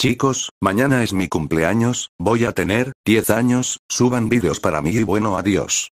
Chicos, mañana es mi cumpleaños, voy a tener 10 años, suban vídeos para mí y bueno adiós.